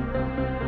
Música